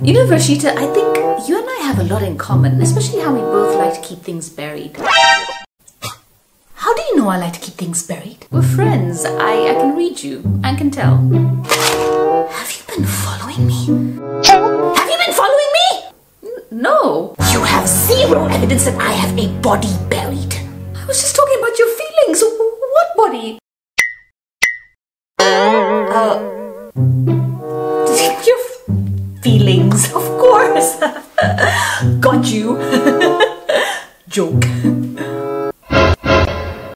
You know, Varshita, I think you and I have a lot in common, especially how we both like to keep things buried. How do you know I like to keep things buried? We're friends. I, I can read you. I can tell. Have you been following me? Have you been following me? No. You have zero evidence that I have a body buried. I was just talking about your feelings. What body? Uh, feelings. Of course. Got you. Joke.